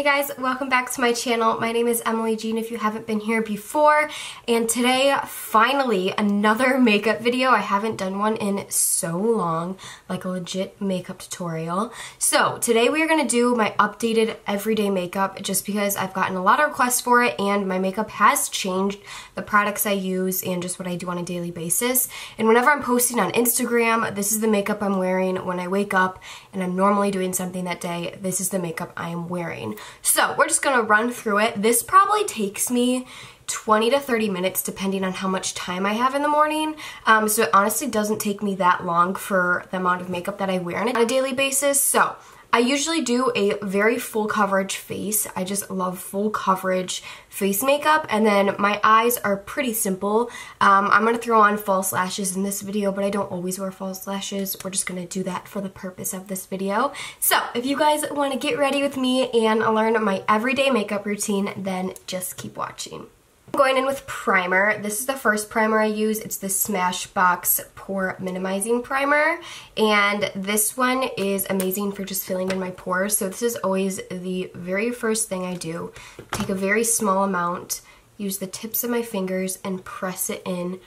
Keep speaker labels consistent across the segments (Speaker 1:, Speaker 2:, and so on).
Speaker 1: Hey guys, welcome back to my channel. My name is Emily Jean if you haven't been here before. And today, finally, another makeup video. I haven't done one in so long, like a legit makeup tutorial. So today we are going to do my updated everyday makeup just because I've gotten a lot of requests for it and my makeup has changed, the products I use and just what I do on a daily basis. And whenever I'm posting on Instagram, this is the makeup I'm wearing when I wake up and I'm normally doing something that day. This is the makeup I am wearing. So we're just gonna run through it. This probably takes me 20 to 30 minutes depending on how much time I have in the morning. Um, so it honestly doesn't take me that long for the amount of makeup that I wear on a daily basis. So I usually do a very full coverage face. I just love full coverage face makeup. And then my eyes are pretty simple. Um, I'm going to throw on false lashes in this video, but I don't always wear false lashes. We're just going to do that for the purpose of this video. So if you guys want to get ready with me and learn my everyday makeup routine, then just keep watching. Going in with primer. This is the first primer I use. It's the Smashbox Pore Minimizing Primer. And this one is amazing for just filling in my pores. So this is always the very first thing I do. Take a very small amount, use the tips of my fingers and press it in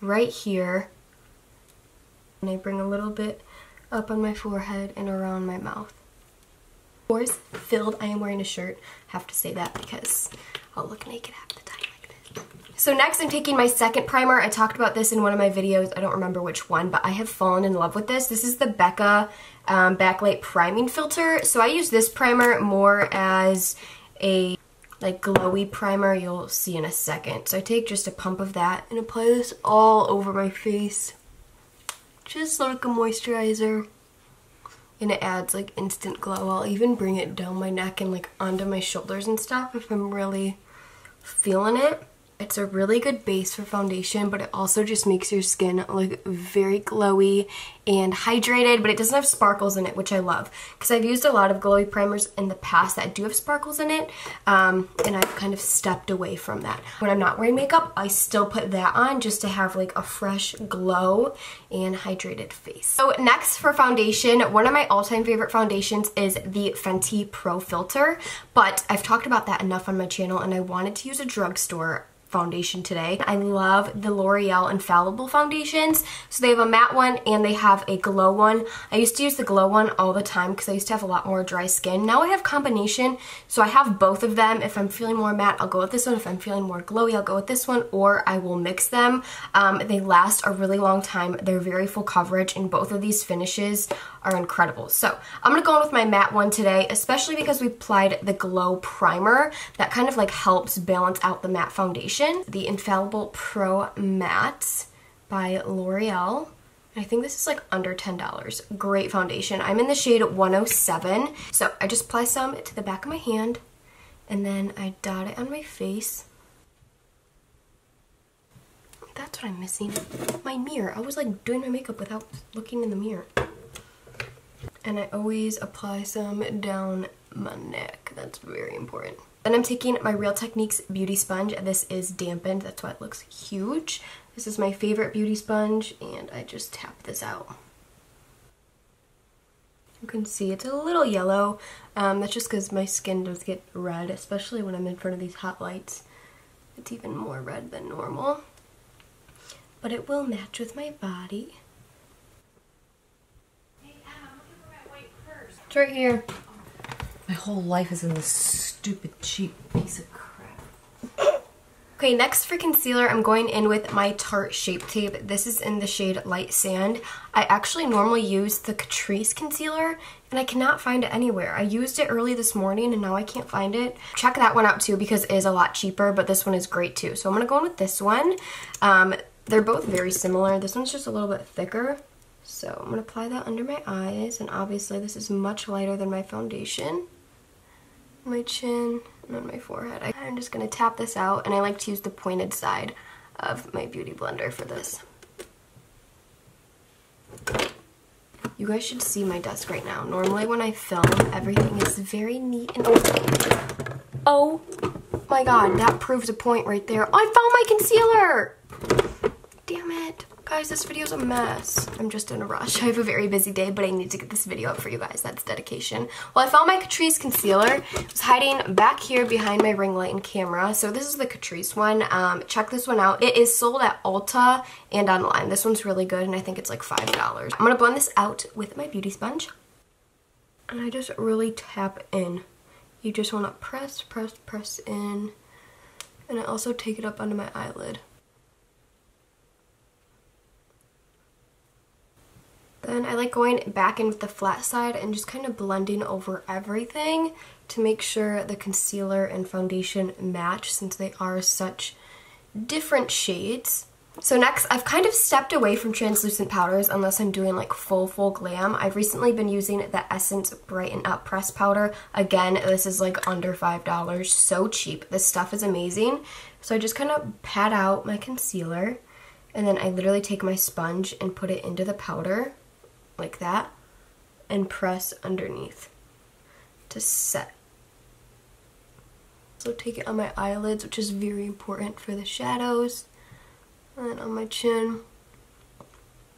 Speaker 1: right here. And I bring a little bit up on my forehead and around my mouth. Pores filled. I am wearing a shirt. have to say that because I'll look naked time. So next I'm taking my second primer. I talked about this in one of my videos. I don't remember which one, but I have fallen in love with this. This is the Becca um, Backlight Priming Filter. So I use this primer more as a like glowy primer you'll see in a second. So I take just a pump of that and apply this all over my face. Just like a moisturizer. And it adds like instant glow. I'll even bring it down my neck and like onto my shoulders and stuff if I'm really feeling it. It's a really good base for foundation, but it also just makes your skin look very glowy and hydrated, but it doesn't have sparkles in it, which I love. Because I've used a lot of glowy primers in the past that do have sparkles in it, um, and I've kind of stepped away from that. When I'm not wearing makeup, I still put that on just to have like a fresh glow and hydrated face. So next for foundation, one of my all-time favorite foundations is the Fenty Pro Filter, but I've talked about that enough on my channel, and I wanted to use a drugstore foundation today. I love the L'Oreal Infallible foundations. So they have a matte one and they have a glow one. I used to use the glow one all the time because I used to have a lot more dry skin. Now I have combination, so I have both of them. If I'm feeling more matte, I'll go with this one. If I'm feeling more glowy, I'll go with this one, or I will mix them. Um, they last a really long time. They're very full coverage, and both of these finishes are incredible. So I'm going to go in with my matte one today, especially because we applied the Glow Primer. That kind of like helps balance out the matte foundation. The Infallible Pro Matte by L'Oreal. I think this is like under $10. Great foundation. I'm in the shade 107. So I just apply some to the back of my hand and then I dot it on my face. That's what I'm missing. My mirror. I was like doing my makeup without looking in the mirror and I always apply some down my neck. That's very important. Then I'm taking my Real Techniques Beauty Sponge. This is dampened, that's why it looks huge. This is my favorite beauty sponge, and I just tap this out. You can see it's a little yellow. Um, that's just because my skin does get red, especially when I'm in front of these hot lights. It's even more red than normal. But it will match with my body. It's right here.
Speaker 2: My whole life is in this stupid cheap piece of crap.
Speaker 1: Okay, next for concealer, I'm going in with my Tarte Shape Tape. This is in the shade Light Sand. I actually normally use the Catrice concealer, and I cannot find it anywhere. I used it early this morning, and now I can't find it. Check that one out, too, because it is a lot cheaper, but this one is great, too. So I'm going to go in with this one. Um, they're both very similar. This one's just a little bit thicker. So I'm going to apply that under my eyes, and obviously this is much lighter than my foundation. My chin and on my forehead. I'm just to tap this out, and I like to use the pointed side of my Beauty Blender for this. You guys should see my desk right now. Normally when I film, everything is very neat and Oh my god, that proves a point right there. I found my concealer! Damn it. Guys, this video's a mess. I'm just in a rush. I have a very busy day, but I need to get this video up for you guys. That's dedication. Well, I found my Catrice concealer. It was hiding back here behind my ring light and camera. So this is the Catrice one. Um, check this one out. It is sold at Ulta and online. This one's really good, and I think it's like $5. I'm going to blend this out with my beauty sponge. And I just really tap in. You just want to press, press, press in. And I also take it up under my eyelid. Then I like going back in with the flat side and just kind of blending over everything to make sure the concealer and foundation match since they are such different shades. So next, I've kind of stepped away from translucent powders unless I'm doing like full, full glam. I've recently been using the Essence Brighten Up Press Powder. Again, this is like under $5, so cheap. This stuff is amazing. So I just kind of pat out my concealer and then I literally take my sponge and put it into the powder like that and press underneath to set. So take it on my eyelids, which is very important for the shadows, and on my chin,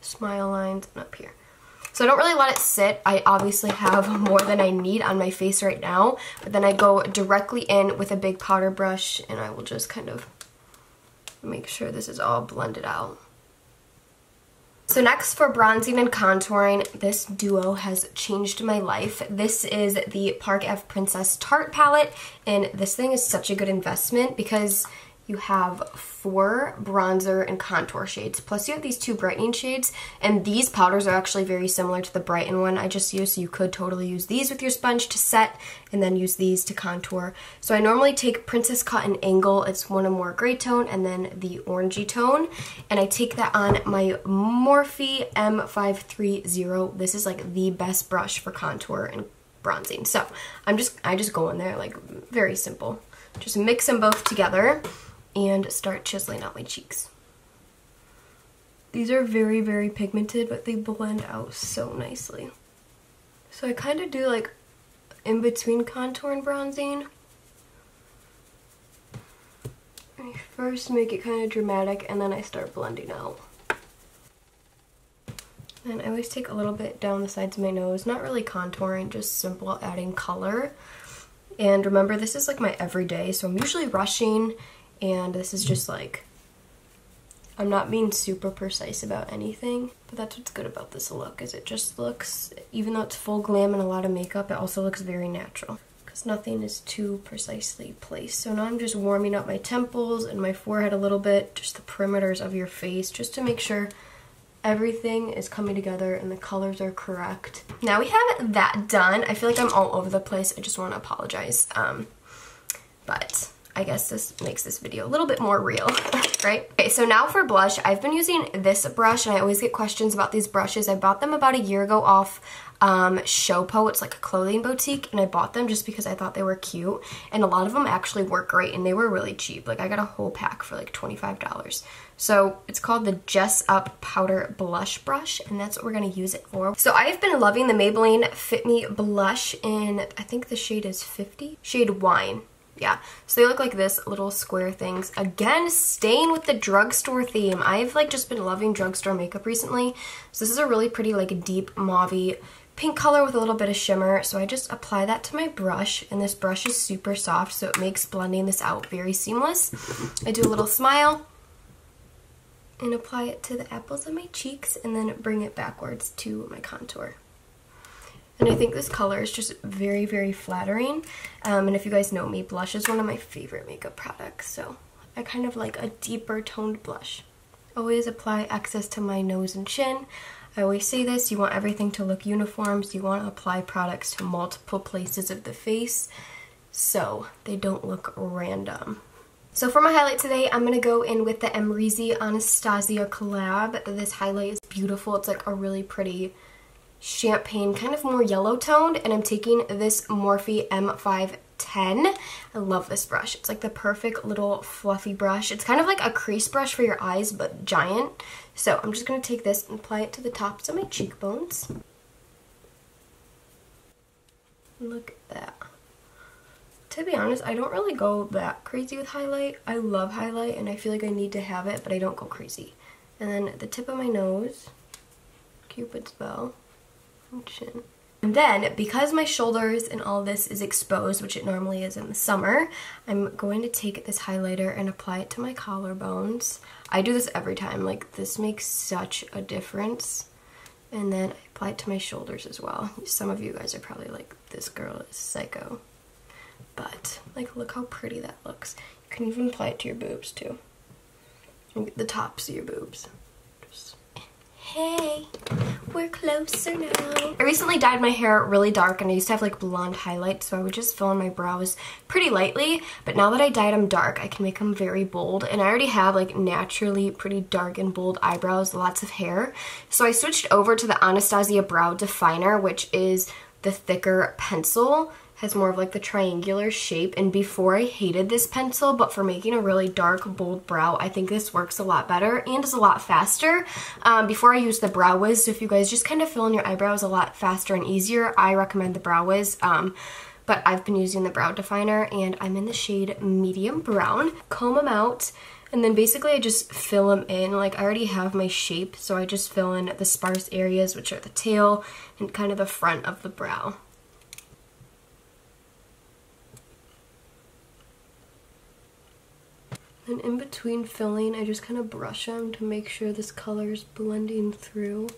Speaker 1: smile lines, and up here. So I don't really let it sit. I obviously have more than I need on my face right now, but then I go directly in with a big powder brush and I will just kind of make sure this is all blended out. So next for bronzing and contouring, this duo has changed my life. This is the Park Ave Princess Tarte palette, and this thing is such a good investment because you have four bronzer and contour shades. Plus you have these two brightening shades. And these powders are actually very similar to the Brighten one I just used. So you could totally use these with your sponge to set and then use these to contour. So I normally take Princess Cotton Angle. It's one a more gray tone and then the orangey tone. And I take that on my Morphe M530. This is like the best brush for contour and bronzing. So I'm just, I just go in there like very simple. Just mix them both together and start chiseling out my cheeks. These are very, very pigmented, but they blend out so nicely. So I kind of do like in between contour and bronzing. I first make it kind of dramatic and then I start blending out. And I always take a little bit down the sides of my nose, not really contouring, just simple adding color. And remember, this is like my everyday, so I'm usually rushing and this is just like I'm not being super precise about anything, but that's what's good about this look, is it just looks, even though it's full glam and a lot of makeup, it also looks very natural, because nothing is too precisely placed. So now I'm just warming up my temples and my forehead a little bit, just the perimeters of your face, just to make sure everything is coming together and the colors are correct. Now we have that done. I feel like I'm all over the place. I just want to apologize. Um, but I guess this makes this video a little bit more real, right? Okay, so now for blush, I've been using this brush and I always get questions about these brushes. I bought them about a year ago off um, Showpo. It's like a clothing boutique and I bought them just because I thought they were cute and a lot of them actually work great and they were really cheap. Like I got a whole pack for like $25. So it's called the Jess Up Powder Blush Brush, and that's what we're going to use it for. So I've been loving the Maybelline Fit Me Blush in, I think the shade is 50, shade Wine yeah, so they look like this, little square things. Again, staying with the drugstore theme. I've like just been loving drugstore makeup recently. So this is a really pretty like deep mauve pink color with a little bit of shimmer. So I just apply that to my brush and this brush is super soft so it makes blending this out very seamless. I do a little smile and apply it to the apples of my cheeks and then bring it backwards to my contour. And I think this color is just very, very flattering. Um, and if you guys know me, blush is one of my favorite makeup products. So I kind of like a deeper toned blush. Always apply excess to my nose and chin. I always say this, you want everything to look uniform, so you want to apply products to multiple places of the face so they don't look random. So for my highlight today, I'm going to go in with the Amrezy Anastasia collab. This highlight is beautiful. It's like a really pretty champagne, kind of more yellow toned, and I'm taking this Morphe M510. I love this brush. It's like the perfect little fluffy brush. It's kind of like a crease brush for your eyes, but giant. So I'm just going to take this and apply it to the tops of my cheekbones. Look at that. To be honest, I don't really go that crazy with highlight. I love highlight and I feel like I need to have it, but I don't go crazy. And then the tip of my nose, cupid's bow, and. Then, because my shoulders and all this is exposed, which it normally is in the summer, I'm going to take this highlighter and apply it to my collarbones. I do this every time, like this makes such a difference. And then I apply it to my shoulders as well. Some of you guys are probably like, this girl is psycho. But, like, look how pretty that looks. You can even apply it to your boobs too. The tops of your boobs. Just hey, we're closer now. I recently dyed my hair really dark and I used to have like blonde highlights so I would just fill in my brows pretty lightly but now that I dyed them dark I can make them very bold and I already have like naturally pretty dark and bold eyebrows, lots of hair. So I switched over to the Anastasia Brow Definer which is the thicker pencil has more of like the triangular shape. And before I hated this pencil but for making a really dark bold brow I think this works a lot better and is a lot faster. Um, before I use the brow wiz so if you guys just kind of fill in your eyebrows a lot faster and easier I recommend the brow wiz um, but I've been using the brow definer and I'm in the shade medium brown. Comb them out. And then basically I just fill them in. Like I already have my shape so I just fill in the sparse areas which are the tail and kind of the front of the brow And in between filling, I just kind of brush them to make sure this color is blending through.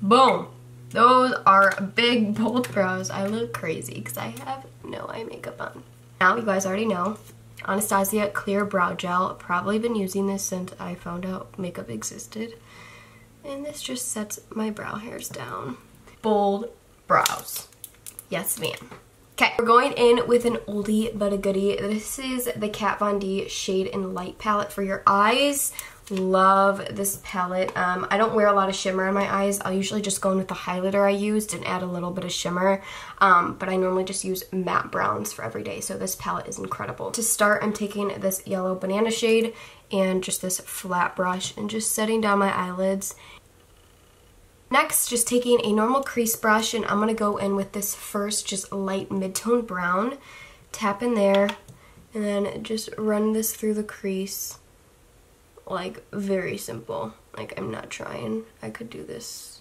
Speaker 1: Boom! Those are big, bold brows. I look crazy because I have no eye makeup on. Now, you guys already know, Anastasia Clear Brow Gel. Probably been using this since I found out makeup existed. And this just sets my brow hairs down. Bold brows. Yes, ma'am. Okay, we're going in with an oldie but a goodie. This is the Kat Von D Shade and Light palette for your eyes. Love this palette. Um, I don't wear a lot of shimmer in my eyes. I'll usually just go in with the highlighter I used and add a little bit of shimmer. Um, but I normally just use matte browns for every day. So this palette is incredible. To start, I'm taking this yellow banana shade and just this flat brush and just setting down my eyelids Next, just taking a normal crease brush and I'm going to go in with this first just light mid-tone brown. Tap in there and then just run this through the crease. Like, very simple. Like, I'm not trying. I could do this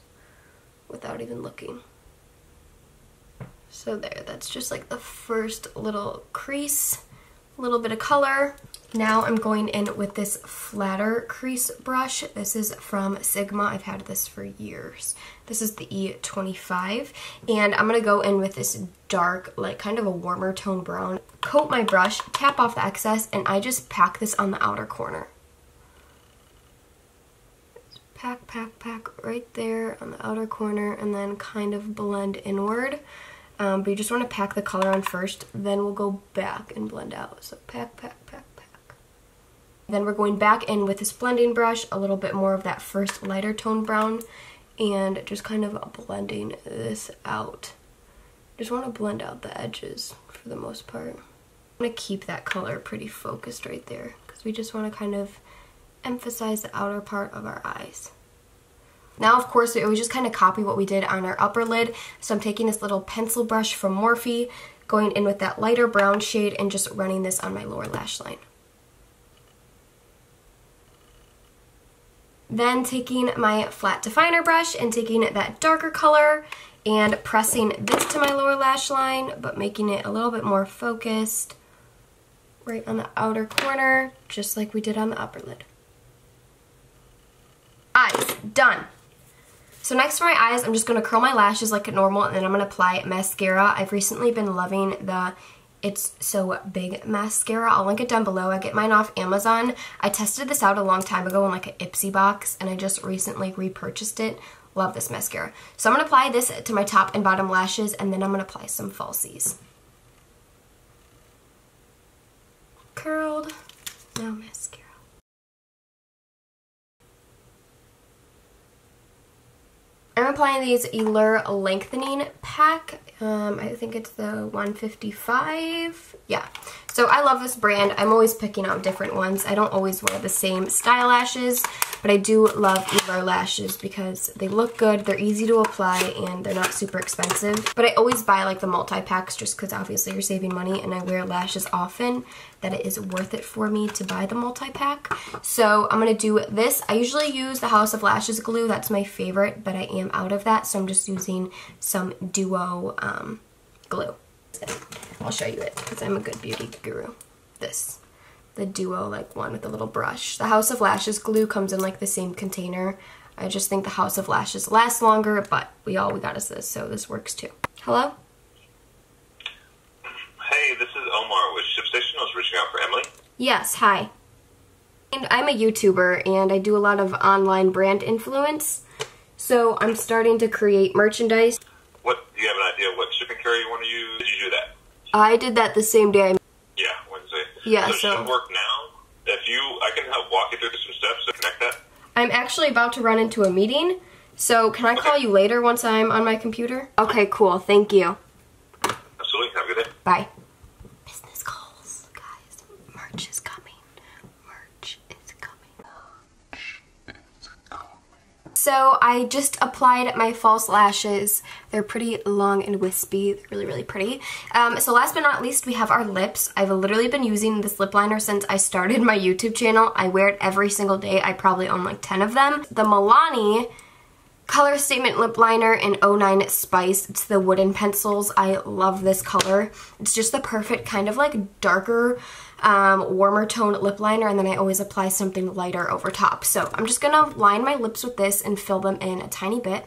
Speaker 1: without even looking. So there, that's just like the first little crease, a little bit of color. Now I'm going in with this flatter crease brush. This is from Sigma. I've had this for years. This is the E25. And I'm going to go in with this dark, like kind of a warmer tone brown. Coat my brush, tap off the excess, and I just pack this on the outer corner. pack, pack, pack right there on the outer corner and then kind of blend inward. Um, but you just want to pack the color on first, then we'll go back and blend out. So pack, pack, pack, pack. then we're going back in with this blending brush, a little bit more of that first lighter tone brown, and just kind of blending this out. Just want to blend out the edges for the most part. I'm going to keep that color pretty focused right there because we just want to kind of emphasize the outer part of our eyes. Now, of course, it we just kind of copy what we did on our upper lid. So I'm taking this little pencil brush from Morphe, going in with that lighter brown shade and just running this on my lower lash line. Then taking my flat definer brush and taking that darker color and pressing this to my lower lash line, but making it a little bit more focused right on the outer corner, just like we did on the upper lid. Eyes, done. So next for my eyes, I'm just going to curl my lashes like normal, and then I'm going to apply mascara. I've recently been loving the it's So Big mascara. I'll link it down below. I get mine off Amazon. I tested this out a long time ago in like an Ipsy box and I just recently repurchased it. Love this mascara. So I'm going to apply this to my top and bottom lashes and then I'm going to apply some falsies. Curled. Now mascara. I'm applying these Eylure Lengthening Pack. Um, I think it's the 155. Yeah. So I love this brand. I'm always picking out different ones. I don't always wear the same style lashes, but I do love Eylure lashes because they look good, they're easy to apply, and they're not super expensive. But I always buy like the multi-packs just because obviously you're saving money and I wear lashes often. that it is worth it for me to buy the multi-pack. So I'm going to do this. I usually use the House of Lashes glue. That's my favorite, but I am out of that. So I'm just using some Duo um, glue. I'll show you it because I'm a good beauty guru. This. The Duo like one with the little brush. The House of Lashes glue comes in like the same container. I just think the House of Lashes lasts longer, but we all we got is this, so this works too. Hello?
Speaker 3: Hey, this is Omar with ShipStation. I was reaching out for Emily.
Speaker 1: Yes, hi. And I'm a YouTuber and I do a lot of online brand influence. So I'm starting to create merchandise.
Speaker 3: What do you have an idea what shipping carrier you want to use? Did you do that?
Speaker 1: I did that the same day.
Speaker 3: Yeah, Wednesday.
Speaker 1: Yeah,
Speaker 3: so,
Speaker 1: so-
Speaker 3: should work now. If you, I can help walk you through some steps to connect that.
Speaker 1: I'm actually about to run into a meeting. So can I call you later once I'm on my computer? Okay, cool. Thank you.
Speaker 3: Absolutely. Have a good day.
Speaker 1: Bye. Business calls, guys. Merch is coming. Merch is coming. So I just applied my false lashes. They're pretty long and wispy. They're really, really pretty. Um, so last but not least, we have our lips. I've literally been using this lip liner since I started my YouTube channel. I wear it every single day. I probably own like 10 of them. The Milani Color Statement Lip Liner in 09 Spice. It's the wooden pencils. I love this color. It's just the perfect kind of like darker, um, warmer tone lip liner and then I always apply something lighter over top. So I'm just going to line my lips with this and fill them in a tiny bit.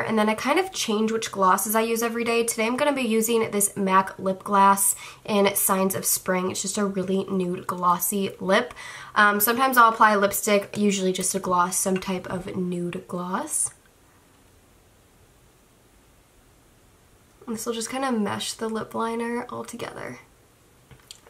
Speaker 1: And then I kind of change which glosses I use every day. Today I'm going to be using this MAC lip gloss in Signs of Spring. It's just a really nude glossy lip. Um, sometimes I'll apply lipstick, usually just a gloss, some type of nude gloss. This will just kind of mesh the lip liner all together.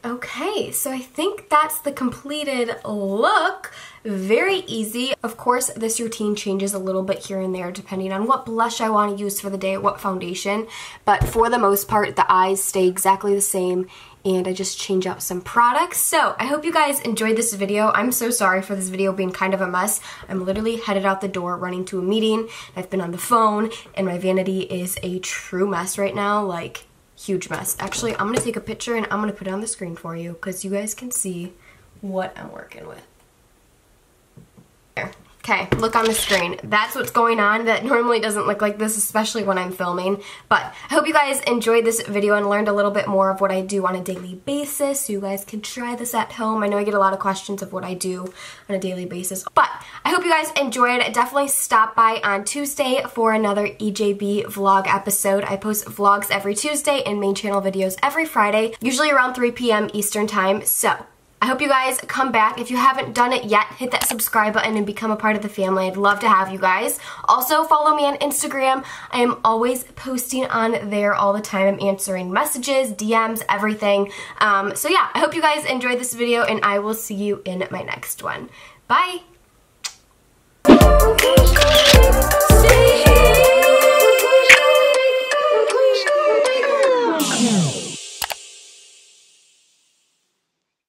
Speaker 1: Okay, so I think that's the completed look. Very easy. Of course, this routine changes a little bit here and there depending on what blush I want to use for the day, what foundation. But for the most part, the eyes stay exactly the same and I just change out some products. So I hope you guys enjoyed this video. I'm so sorry for this video being kind of a mess. I'm literally headed out the door running to a meeting. I've been on the phone and my vanity is a true mess right now. Like, huge mess. Actually, I'm gonna take a picture and I'm gonna put it on the screen for you because you guys can see what I'm working with. There. Okay, look on the screen. That's what's going on. That normally doesn't look like this, especially when I'm filming. But I hope you guys enjoyed this video and learned a little bit more of what I do on a daily basis so you guys can try this at home. I know I get a lot of questions of what I do on a daily basis. But I hope you guys enjoyed. Definitely stop by on Tuesday for another EJB vlog episode. I post vlogs every Tuesday and main channel videos every Friday, usually around 3 p.m. Eastern Time. So I hope you guys come back. If you haven't done it yet, hit that subscribe button and become a part of the family. I'd love to have you guys. Also, follow me on Instagram. I am always posting on there all the time. I'm answering messages, DMs, everything. Um, so yeah, I hope you guys enjoyed this video and I will see you in my next one. Bye!